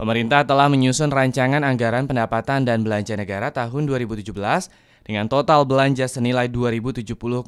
Pemerintah telah menyusun rancangan anggaran pendapatan dan belanja negara tahun 2017 dengan total belanja senilai 2.070,5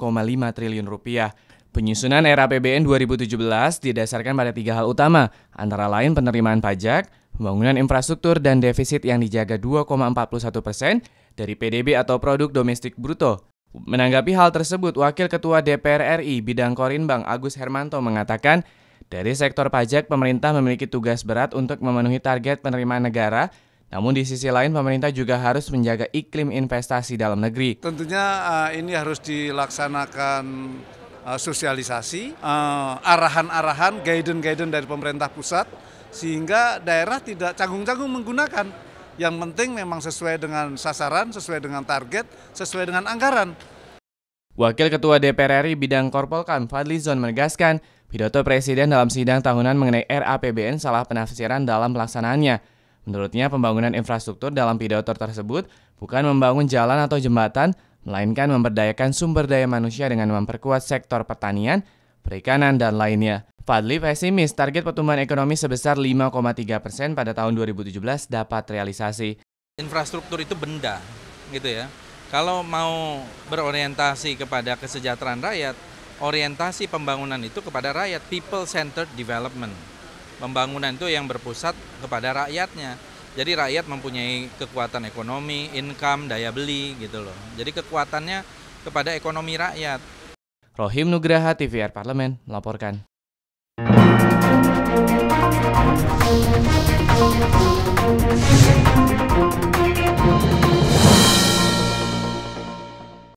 triliun rupiah. Penyusunan RAPBN 2017 didasarkan pada tiga hal utama, antara lain penerimaan pajak, pembangunan infrastruktur, dan defisit yang dijaga 2,41 persen dari PDB atau produk domestik bruto. Menanggapi hal tersebut, Wakil Ketua DPR RI bidang Korinbang Agus Hermanto mengatakan, dari sektor pajak, pemerintah memiliki tugas berat untuk memenuhi target penerimaan negara, namun di sisi lain pemerintah juga harus menjaga iklim investasi dalam negeri. Tentunya uh, ini harus dilaksanakan uh, sosialisasi, uh, arahan-arahan, guidance-guidance dari pemerintah pusat, sehingga daerah tidak canggung-canggung menggunakan. Yang penting memang sesuai dengan sasaran, sesuai dengan target, sesuai dengan anggaran. Wakil Ketua DPR RI bidang Korpolkam Fadli Zon menegaskan, Pidato Presiden dalam sidang tahunan mengenai RAPBN salah penafsiran dalam pelaksanaannya. Menurutnya, pembangunan infrastruktur dalam pidato tersebut bukan membangun jalan atau jembatan, melainkan memberdayakan sumber daya manusia dengan memperkuat sektor pertanian, perikanan, dan lainnya. Fadli pesimis target pertumbuhan ekonomi sebesar 5,3 persen pada tahun 2017 dapat realisasi. Infrastruktur itu benda, gitu ya. Kalau mau berorientasi kepada kesejahteraan rakyat, orientasi pembangunan itu kepada rakyat, people centered development. Pembangunan itu yang berpusat kepada rakyatnya. Jadi rakyat mempunyai kekuatan ekonomi, income, daya beli gitu loh. Jadi kekuatannya kepada ekonomi rakyat. Rohim Nugraha TVR Parlemen melaporkan.